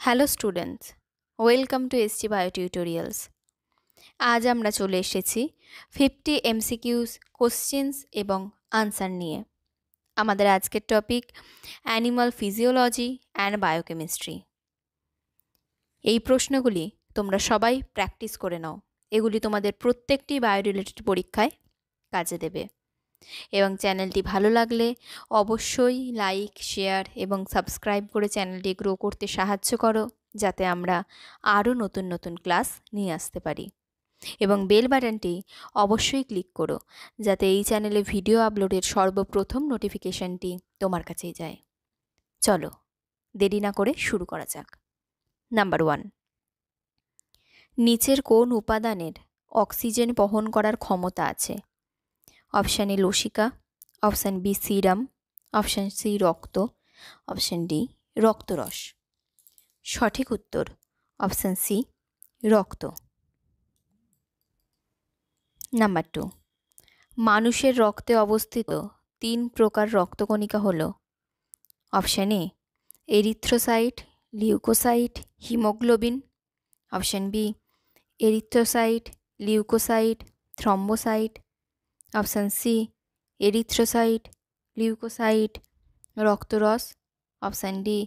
Hello students, welcome to ST bio tutorials. আজ আমরা চলে এসেছি ফিফটি এমসিকিউস কোশ্চেন্স এবং আনসার নিয়ে। আমাদের আজকের topic, animal physiology and biochemistry. এই প্রশ্নগুলি তোমরা সবাই প্র্যাকটিস করে নাও। এগুলি তোমাদের প্রত্যেকটি বায়ো রিলেটেড পরীক্ষায় কাজে দেবে। এবং চ্যানেলটি ভালো লাগলে অবশ্যই লাইক, শেয়ার এবং সাবস্ক্রাইব করে চ্যানেলটি গ্রো করতে সাহায্য করো, যাতে আমরা আরও নতুন নতুন ক্লাস নিয়ে আসতে পারি। এবং বেল বাটনটি অবশ্যই ক্লিক করো, যাতে এই চ্যানেলে ভিডিও আপলোডের সর্বপ্রথম নোটিফিকেশানটি তোমার কাছেই যায়। চলো, দেরি না করে শুরু করা যাক। নাম্বার ওয়ান, নিচের কোন উপাদানের অক্সিজেন বহন করার ক্ষমতা আছে? Option A লসিকা option B serum option C রক্ত অপশান ডি রক্তরস সঠিক উত্তর অপশান সি রক্ত। নাম্বার টু মানুষের রক্তে অবস্থিত তিন প্রকার রক্তকণিকা হল। Option A erythrocyte leucocyte haemoglobin option B erythrocyte leucocyte thrombocyte option C erythrocyte leucocyte রক্তরস, option D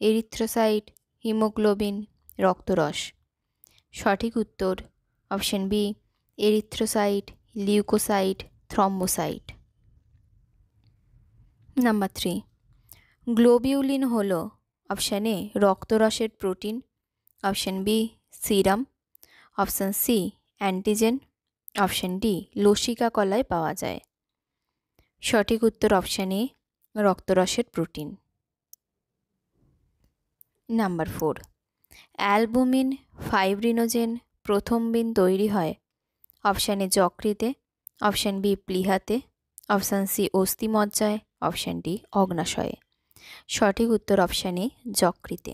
erythrocyte haemoglobin রক্তরস। সঠিক উত্তর, option B erythrocyte leucocyte thrombocyte number three globulin হল option A রক্তরসের protein, option B, serum, option C antigen option D, লসিকা কলায় পাওয়া যায়। সঠিক উত্তর option A, রক্তরসের protein. Number four, albumin, fibrinogen prothrombin তৈরি হয়। অপশান এ, যকৃতে। অপশান বি, প্লিহাতে। অপশান সি, অস্থিমজ্জায়। অপশান ডি, অগ্নাশয়ে। সঠিক উত্তর অপশান এ, যকৃতে।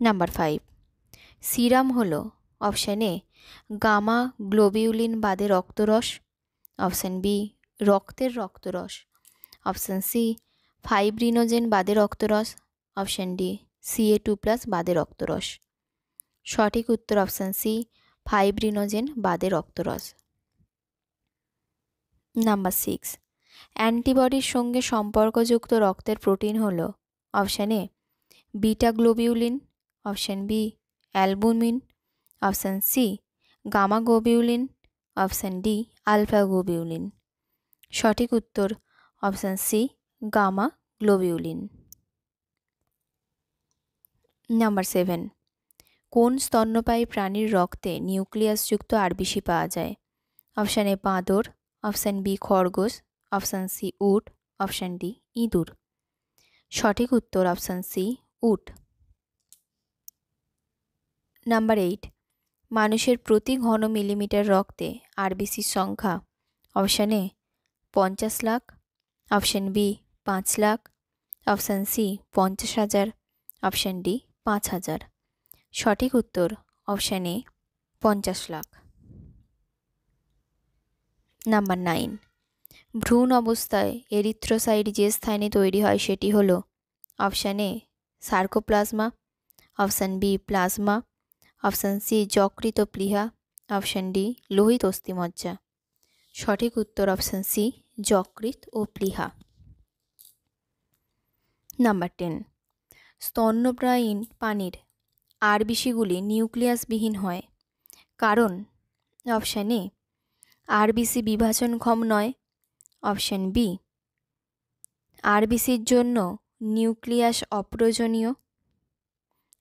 নাম্বার ফাইভ, সিরাম হলো অপশান এ গামা গ্লোবিউলিন বাদে রক্তরস। অপশান বি রক্তের রক্তরস। অপশান সি ফাইব্রিনোজেন বাদে রক্তরস। Option D CA two plus বাদে রক্তরস। সঠিক উত্তর অপশান সি ফাইব্রিনোজেন বাদে রক্তরস। নাম্বার সিক্স অ্যান্টিবডির সঙ্গে সম্পর্কযুক্ত রক্তের প্রোটিন হল। Option A beta globulin option B albumin option C, gamma globulin, option D, alpha globulin. সঠিক উত্তর, option C, gamma globulin. Number seven, কোন স্তন্যপায়ী প্রাণীর রক্তে নিউক্লিয়াসযুক্ত আরবিসি পাওয়া যায়? অপশান এ, বাঁদর, অপশান বি, খরগোশ, অপশান সি, উট, অপশান ডি, ইঁদুর। সঠিক উত্তর, অপশান সি, উট। নাম্বার এইট মানুষের প্রতি ঘন মিলিমিটার রক্তে আরবিসির সংখ্যা। অপশান এ, পঞ্চাশ লাখ। অপশান বি, পাঁচ লাখ। অপশান সি, পঞ্চাশ হাজার। অপশান ডি, পাঁচ হাজার। সঠিক উত্তর অপশান এ, পঞ্চাশ লাখ। নাম্বার নাইন, ভ্রূণ অবস্থায় এরিথ্রোসাইড যে স্থানে তৈরি হয় সেটি হল option A, sarcoplasm. Option B, plasma. Option C, যকৃত প্লিহা অপশান ডি, লোহিত অস্থিমজ্জা। সঠিক উত্তর অপশান সি, যকৃত ও প্লীহা নাম্বার টেন, স্তন্যপ্রায়ীন পানির আরবিসিগুলি নিউক্লিয়াসবিহীন হয়। কারণ, অপশান এ, আরবিসি বিভাজনক্ষম নয়। অপশান বি, আরবিসির জন্য নিউক্লিয়াস অপ্রয়োজনীয়।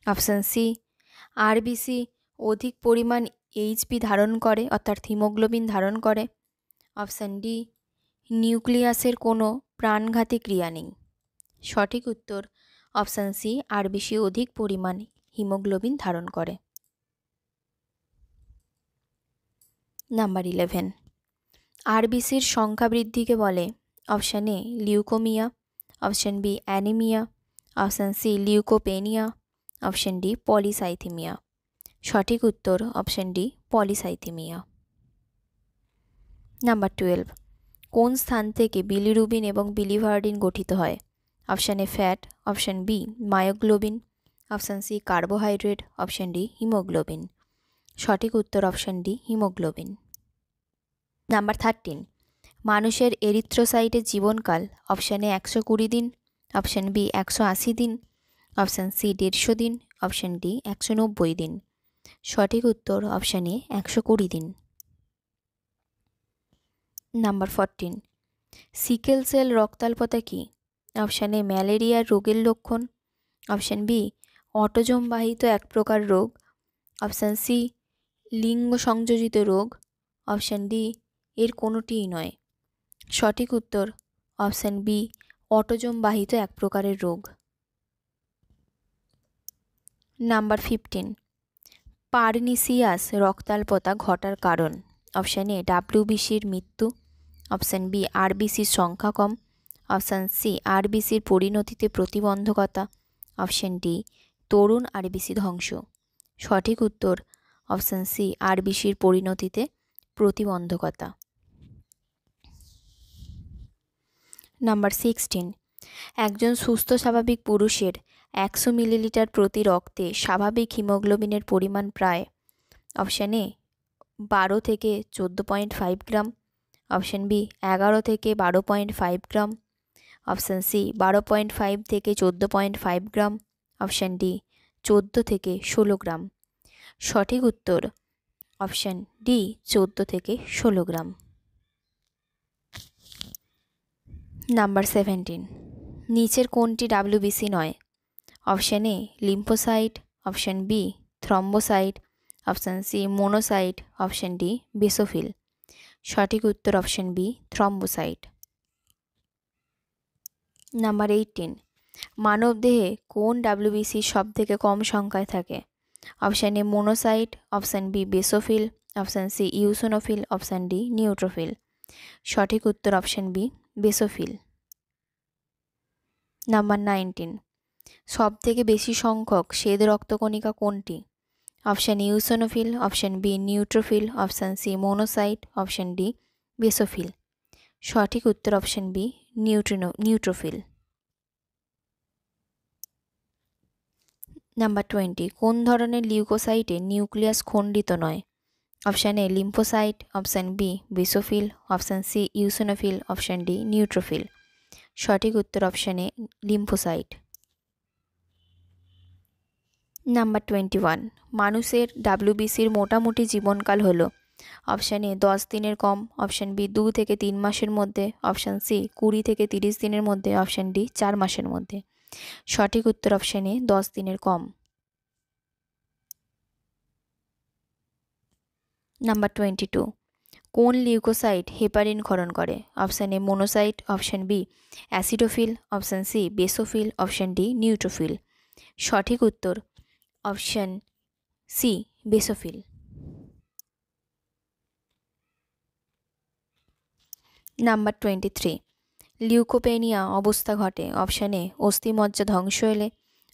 অপশান সি আরবিসি অধিক পরিমাণ এইচপি ধারণ করে, অর্থাৎ হিমোগ্লোবিন ধারণ করে। অপশান ডি, নিউক্লিয়াসের কোনো প্রাণঘাতী ক্রিয়া নেই। সঠিক উত্তর অপশান সি, আরবিসি অধিক পরিমাণ হিমোগ্লোবিন ধারণ করে। নাম্বার ইলেভেন, আরবিসির সংখ্যা বৃদ্ধিকে বলে option A leukaemia, option B anaemia, option C leucopenia option D, polycythaemia. সঠিক উত্তর, option D, polycythaemia. Number twelve. কোন স্থান থেকে বিলিরুবিন এবং বিলিভার্ডিন গঠিত হয়? Option A fat, option B, myoglobin, option C, carbohydrate, option D, haemoglobin. সঠিক উত্তর, option D, haemoglobin. Number thirteen. মানুষের এরিথ্রোসাইটের জীবনকাল, অপশান একশো কুড়ি দিন, অপশান বি, একশো আশি দিন অপশান সি দেড়শো দিন। অপশান ডি একশো নব্বই দিন। সঠিক উত্তর অপশান এ একশো কুড়ি দিন। নাম্বার ফরটিন সিকেল সেল রক্তাল্পতা কী? অপশান এ ম্যালেরিয়ার রোগের লক্ষণ। অপশান বি অটোজমবাহিত এক প্রকার রোগ। অপশান সি লিঙ্গ সংযোজিত রোগ। অপশান ডি এর কোনোটিই নয়। সঠিক উত্তর অপশান বি অটোজম বাহিত এক প্রকারের রোগ। Number fifteen. পারনিসিয়াস রক্তাল্পতা ঘটার কারণ। অপশান এ, ডাব্লিউবিসির মৃত্যু। অপশান বি, আরবিসির সংখ্যা কম। অপশান সি, আরবিসির পরিণতিতে প্রতিবন্ধকতা। অপশান ডি, তরুণ আরবিসি ধ্বংস। সঠিক উত্তর, অপশান সি, আরবিসির পরিণতিতে প্রতিবন্ধকতা। নাম্বার সিক্সটিন, একজন সুস্থ স্বাভাবিক পুরুষের একশো মিলিলিটার প্রতি রক্তে স্বাভাবিক হিমোগ্লোবিনের পরিমাণ প্রায় অপশান এ বারো থেকে চোদ্দ point five gram, option B এগারো থেকে বারো point five gram, option C বারো পয়েন্ট ফাইভ থেকে চোদ্দ point five gram, option D চোদ্দ থেকে ষোলো গ্রাম। সঠিক উত্তর অপশান ডি চোদ্দ থেকে ষোলো গ্রাম। নাম্বার সেভেন্টিন, নিচের কোনটি ডাব্লিউবিসি নয়? Option A lymphocyte option B thrombocyte option C monocyte option D basophil সঠিক উত্তর option B thrombocyte number eighteen মানবদেহে কোন ডাব্লিউবিসি সব থেকে কম সংখ্যায় থাকে? Option A monocyte option B basophil option C eosinophil option D neutrophil সঠিক উত্তর option B basophil number nineteen সব থেকে বেশি সংখ্যক শ্বেত রক্তকণিকা কোনটি? Option eosinophil, option B neutrophil, option C monocyte, option D basophil. সঠিক উত্তর option B neutrino, neutrophil. Number twenty, কোন ধরনের লিউকোসাইটে নিউক্লিয়াস খণ্ডিত নয়? Option A lymphocyte, option B basophil, option C eosinophil, option D neutrophil. সঠিক উত্তর option lymphocyte. Number twenty one মানুষের ডাব্লিউবিসির মোটামুটি জীবনকাল হল। অপশান এ দশ দিনের কম। অপশান বি দু থেকে তিন মাসের মধ্যে। অপশান সি কুড়ি থেকে তিরিশ দিনের মধ্যে। অপশান ডি চার মাসের মধ্যে। সঠিক উত্তর অপশান এ দশ দিনের কম। নাম্বার টোয়েন্টি টু কোন লিউকোসাইট হেপারিন ক্ষরণ করে? Option A monocyte option B acidophil option C basophil option D neutrophil সঠিক উত্তর option C basophil number twenty three leucopenia অবস্থা ঘটে। অপশান এ অস্থিমজ্জা ধ্বংস হলে।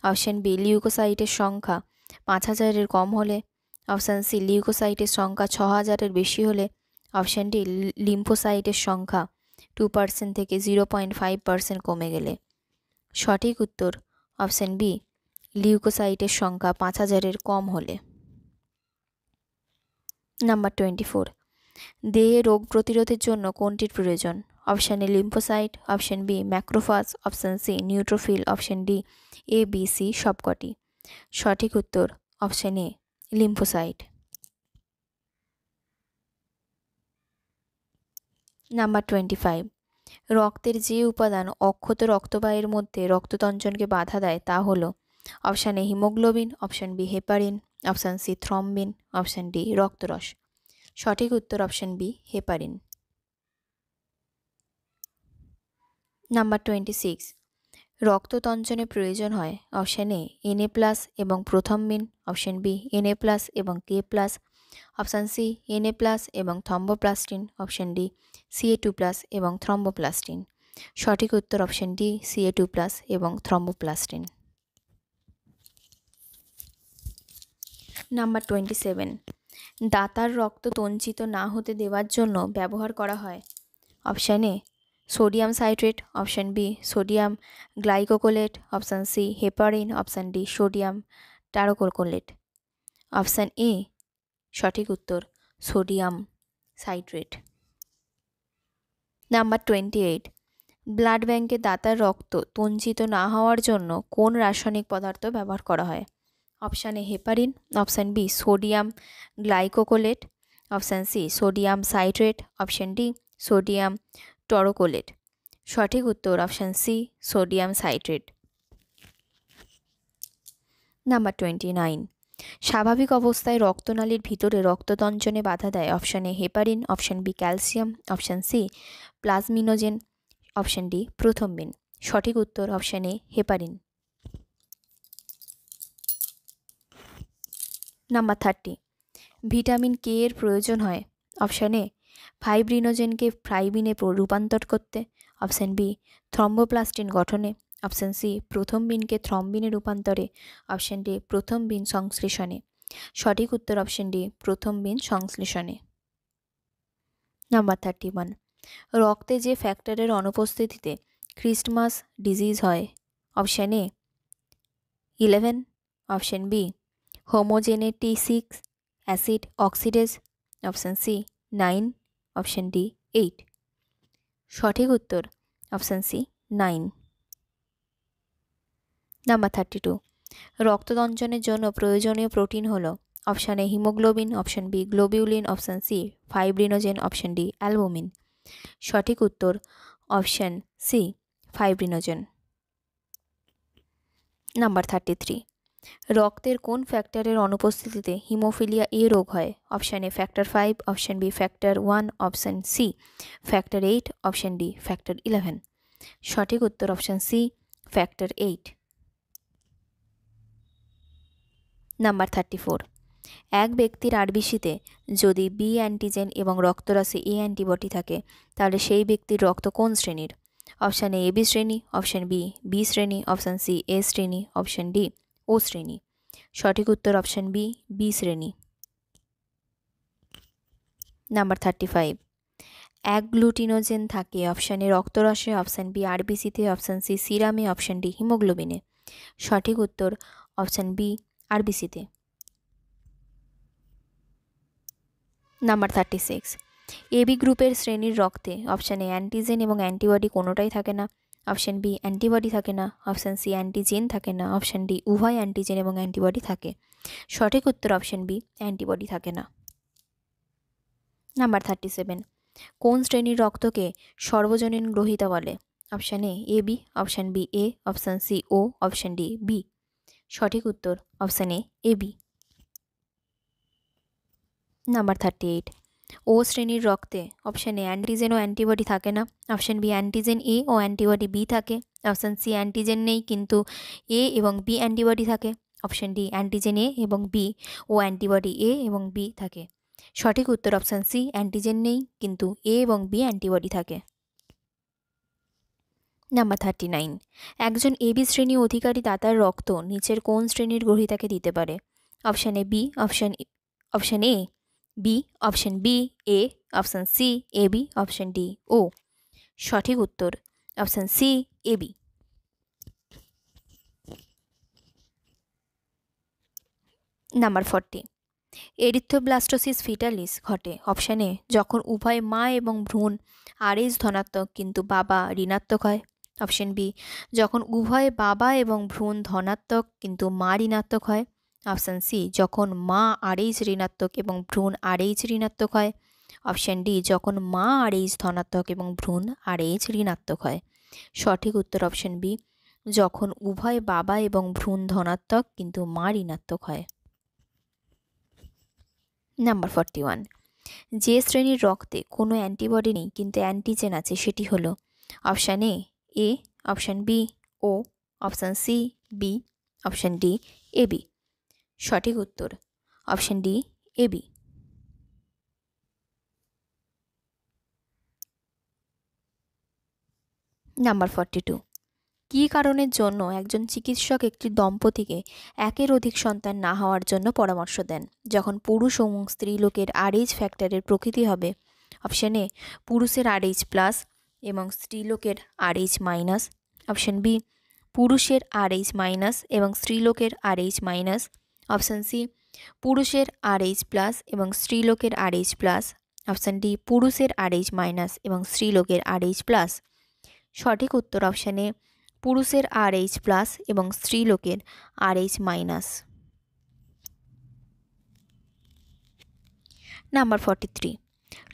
অপশান বি লিউকোসাইটের সংখ্যা পাঁচ হাজারের কম হলে। অপশান সি লিউকোসাইটের সংখ্যা ছ হাজারের বেশি হলে। অপশান ডি লিম্ফোসাইটের সংখ্যা টু পার্সেন্ট থেকে জিরো পয়েন্ট ফাইভ পার্সেন্ট কমে গেলে। সঠিক উত্তর অপশান বি লিউকোসাইটের সংখ্যা পাঁচ হাজারের কম হলে। Number twenty four. দেহে রোগ প্রতিরোধের জন্য কোনটির প্রয়োজন? Option A lymphocyte, option B macrophages option C neutrophil, option D A, B, C সবকটি। সঠিক উত্তর option A, lymphocyte. Number twenty five. রক্তের যে উপাদান অক্ষত রক্তবাহের মধ্যে রক্ততঞ্চনকে বাধা দেয় তা হলো option A haemoglobin option B heparin option C thrombin option D রক্তরস সঠিক উত্তর option B heparin number twenty six রক্ততঞ্চনে প্রয়োজন হয় অপশান এ এনএ প্লাস এবং prothrombin option B Na plus এবং K plus option C Na plus এবং thromboplastin option D Ca two plus এবং thromboplastin সঠিক উত্তর option D Ca two plus এবং thromboplastin number twenty seven দাতার রক্ত তঞ্চিত না হতে দেওয়ার জন্য ব্যবহার করা হয়। Option A sodium citrate option B sodium glycocholate option C heparin option D sodium taurocholate option A সঠিক উত্তর sodium citrate number twenty eight blood ব্যাংকে দাতার রক্ত তঞ্চিত না হওয়ার জন্য কোন রাসায়নিক পদার্থ ব্যবহার করা হয়? Option A heparin option B sodium glycocholate option C sodium citrate option D sodium taurocholate সঠিক উত্তর option C sodium citrate number twenty nine স্বাভাবিক অবস্থায় রক্তনালীর ভিতরে রক্তদঞ্চনে বাধা দেয়। Option A heparin option B calcium option C plasminogen option D prothrombin. সঠিক উত্তর option A heparin number thirty. Vitamin K এর প্রয়োজন হয়? অপশান এ, ফাইব্রিনোজেনকে ফ্রাইবিনে রূপান্তর করতে। অপশান বি, থ্রম্বোপ্লাস্টিন গঠনে। অপশান সি, প্রথম বিনকে থ্রম্বিনে রূপান্তরে। Option D, prothrombin সংশ্লেষণে। সঠিক উত্তর অপশান ডি, প্রথম বিন সংশ্লেষণে। নাম্বার থার্টি ওয়ান, রক্তে যে ফ্যাক্টরের অনুপস্থিতিতে ক্রিস্টমাস ডিজিজ হয়? Option A, eleven. Option B homogentisic acid oxidase option C nine option D eight সঠিক উত্তর option C nine number thirty two রক্তদঞ্চনের জন্য প্রয়োজনীয় প্রোটিন হল option A haemoglobin option B globulin option C fibrinogen option D albumin সঠিক উত্তর option C fibrinogen number thirty three রক্তের কোন ফ্যাক্টরের অনুপস্থিতিতে হিমোফিলিয়া এ রোগ হয়? Option A factor five option B factor one option C factor eight option D factor eleven সঠিক উত্তর option C factor eight number thirty four এক ব্যক্তির আরবিসিতে যদি বি অ্যান্টিজেন এবং রক্তরাশি এ অ্যান্টিবডি থাকে, তাহলে সেই ব্যক্তির রক্ত কোন শ্রেণির? অপশান এ বি শ্রেণি অপশান বি বি শ্রেণি অপশান সি এ শ্রেণি অপশান ডি ও শ্রেণি। সঠিক উত্তর অপশান বি বি শ্রেণি। নাম্বার থার্টি ফাইভ এক গ্লুটিনোজেন থাকে অপশানে রক্তরসে, অপশান বি আরবিসিতে, অপশান সি সিরামে, অপশান ডি হিমোগ্লোবিনে। সঠিক উত্তর অপশান বি আরবিসিতে। নাম্বার থার্টি সিক্স এবি গ্রুপের শ্রেণির রক্তে অপশানে অ্যান্টিজেন এবং অ্যান্টিবডি কোনোটাই থাকে না। অপশান বি অ্যান্টিবডি থাকে না। অপশান সি অ্যান্টিজেন থাকে না। অপশান ডি উভয় অ্যান্টিজেন এবং অ্যান্টিবডি থাকে। সঠিক উত্তর অপশান বি অ্যান্টিবডি থাকে না। নাম্বার থার্টি সেভেন কোন শ্রেণির রক্তকে সর্বজনীন গ্রহিতা বলে? Option A A B option B A option C O option D B সঠিক উত্তর option A A B number thirty eight O শ্রেণির রক্তে অপশান এ অ্যান্টিজেন ও অ্যান্টিবডি থাকে না। অপশান বি অ্যান্টিজেন এ ও অ্যান্টিবডি বি থাকে। Option C antigen নেই, কিন্তু এ এবং বি অ্যান্টিবডি থাকে। অপশান ডি অ্যান্টিজেন এ এবং বি ও অ্যান্টিবডি এ এবং বি থাকে। সঠিক উত্তর অপশান সি অ্যান্টিজেন নেই, কিন্তু এ এবং বি অ্যান্টিবডি থাকে। নাম্বার থার্টি নাইন একজন এবি শ্রেণি অধিকারী দাতার রক্ত নিচের কোন শ্রেণির গ্রহিতাকে দিতে পারে? Option A B option option A B option B A option C A B option D O সঠিক উত্তর option C A B number forty erythroblastosis fetalis ঘটে। অপশানে যখন উভয় মা এবং ভ্রূণ, আরএস ধনাত্মক কিন্তু বাবা ঋণাত্মক হয়। অপশান বি যখন উভয় বাবা এবং ভ্রূণ ধনাত্মক কিন্তু মা ঋণাত্মক হয়। অপশান সি, যখন মা আরএইচ ঋণাত্মক এবং ভ্রূণ আরএইচ ঋণাত্মক হয়। অপশান ডি, যখন মা আরএইচ ধনাত্মক এবং ভ্রূণ আরএইচ ঋণাত্মক হয়। সঠিক উত্তর অপশান বি, যখন উভয় বাবা এবং ভ্রূণ ধনাত্মক কিন্তু মা ঋণাত্মক হয়। নাম্বার ফর্টি ওয়ান, যে শ্রেণির রক্তে কোনো অ্যান্টিবডি নেই কিন্তু অ্যান্টিজেন আছে সেটি হলো option A A, option B, O, option C, B, option D, A, B. সঠিক উত্তর option D A B number forty two কী কারণের জন্য একজন চিকিৎসক একটি দম্পতিকে একের অধিক সন্তান না হওয়ার জন্য পরামর্শ দেন? যখন পুরুষ ও স্ত্রী লোকের আরএইচ ফ্যাক্টরের প্রকৃতি হবে অপশান এ পুরুষের আরএইচ প্লাস এবং স্ত্রীলোকের R H minus option B পুরুষের আর এইচ মাইনাস এবং স্ত্রীলোকের R H minus option C, পুরুষের আর এইচ প্লাস এবং স্ত্রীলোকের R H plus option D, পুরুষের আর এইচ মাইনাস এবং স্ত্রীলোকের আর এইচ প্লাস সঠিক উত্তর অপশানে পুরুষের আর এইচ প্লাস এবং স্ত্রীলোকের R H minus number forty three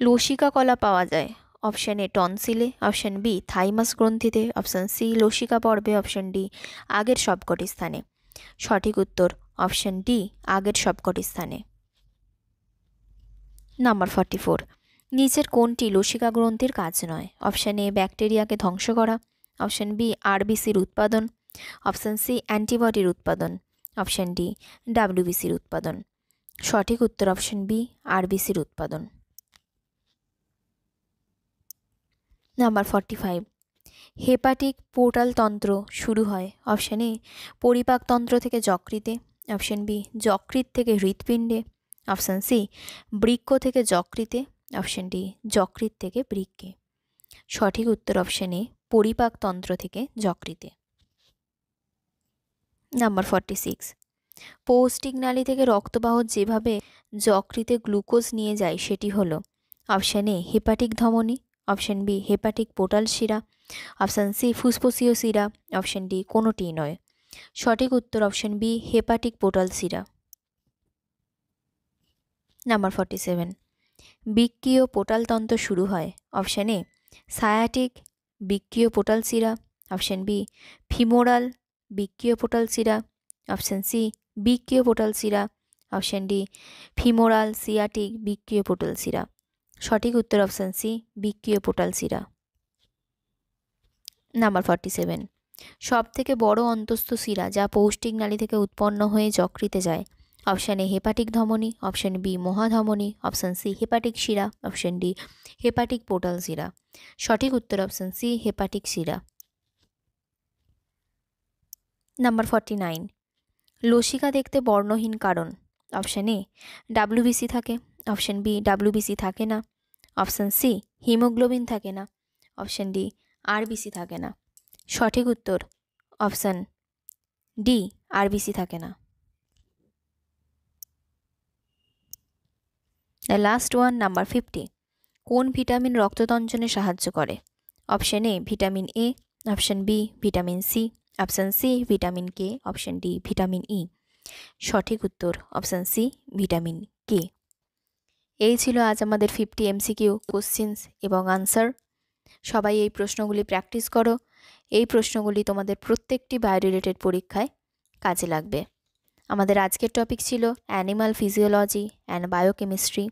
লসিকা কলা পাওয়া যায়। অপশান এ, টনসিলে। অপশান বি, থাইমাস গ্রন্থিতে। অপশান সি, লসিকা পর্বে। অপশান ডি, আগের সবকটি স্থানে। সঠিক উত্তর অপশান ডি, আগের সবকটি স্থানে। নাম্বার ফর্টি ফোর, নিচের কোনটি লসিকা গ্রন্থির কাজ নয়? অপশান এ, ব্যাকটেরিয়াকে ধ্বংস করা। অপশান বি আরবিসির উৎপাদন। অপশান সি, অ্যান্টিবডির উৎপাদন। অপশান ডি ডাব্লিউবিসির উৎপাদন। সঠিক উত্তর অপশান বি আরবিসির উৎপাদন। Number forty five, hepatic portal তন্ত্র শুরু হয়। অপশান এ, পরিপাকতন্ত্র থেকে যকৃতে। অপশান বি যকৃত থেকে হৃৎপিণ্ডে। অপশান সি বৃক্ষ থেকে যকৃতে। অপশান ডি যকৃত থেকে বৃক্ষে সঠিক উত্তর অপশান এ পরিপাকতন্ত্র থেকে যকৃতে। নাম্বার ফর্টি সিক্স পৌষ্টিক নালী থেকে রক্তবাহ যেভাবে যকৃতে গ্লুকোজ নিয়ে যায়, সেটি হলো অপশান এ, হেপাটিক ধমনী। অপশান বি, হেপাটিক পোটাল শিরা। অপশান সি, ফুসফুসীয় শিরা। অপশান ডি, কোনোটিই নয়। সঠিক উত্তর অপশন বি হেপাটিক পোর্টাল শিরা নাম্বার ফর্টি সেভেন বিক্রিয় পোটালতন্ত্র শুরু হয় অপশান এ সায়াটিক বিক্রিয় পোটাল শিরা অপশান বি ফিমোরাল বিক্রিয় পোটাল শিরা অপশান সি বিক্রিয় পোটাল শিরা অপশান ডি ফিমোরাল সিয়াটিক বিক্রিয় পোটাল শিরা সঠিক উত্তর অপশান সি বিক্রিয় পোটাল শিরা নাম্বার ফর্টি সেভেন সব থেকে বড় অন্তস্থ শিরা যা পৌষ্টিক নালী থেকে উৎপন্ন হয়ে যকৃতে যায়। অপশান এ হেপাটিক ধমনী, অপশান বি মহাধমনী, অপশান সি হেপাটিক শিরা, অপশান ডি হেপাটিক পোর্টাল শিরা। সঠিক উত্তর অপশান সি হেপাটিক শিরা। Number forty nine. লসিকা দেখতে বর্ণহীন কারণ। অপশান এ ডাব্লিউবিসি থাকে। অপশান বি ডাব্লিউবিসি থাকে না। অপশান সি হিমোগ্লোবিন থাকে না। অপশান ডি আরবিসি থাকে না। সঠিক উত্তর, অপশান ডি, আরবিসি থাকে না। The last one number fifty কোন ভিটামিন রক্ততঞ্চনে সাহায্য করে? Option A, vitamin A, option B, vitamin C, option C, vitamin K, option D, vitamin E. সঠিক উত্তর, অপশান সি, ভিটামিন কে। এই ছিল আজ আমাদের ফিফটি এমসিকিউ কোশ্চেন্স এবং আনসার সবাই এই প্রশ্নগুলি প্র্যাকটিস করো। এই প্রশ্নগুলি তোমাদের প্রত্যেকটি বায়ো রিলেটেড পরীক্ষায় কাজে লাগবে। আমাদের আজকের টপিক ছিল অ্যানিমাল ফিজিওলজি অ্যান্ড বায়োকেমিস্ট্রি।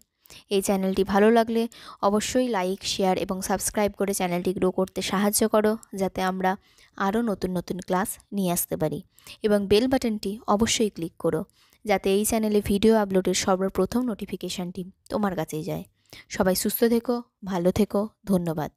এই চ্যানেলটি ভালো লাগলে অবশ্যই লাইক, শেয়ার এবং সাবস্ক্রাইব করে চ্যানেলটি গ্রো করতে সাহায্য করো যাতে আমরা আরও নতুন নতুন ক্লাস নিয়ে আসতে পারি। এবং বেল বাটনটি অবশ্যই ক্লিক করো যাতে এই চ্যানেলে ভিডিও আপলোডের সর্বপ্রথম নোটিফিকেশানটি তোমার কাছেই যায়। সবাই সুস্থ থেকো, ভালো থেকো, ধন্যবাদ।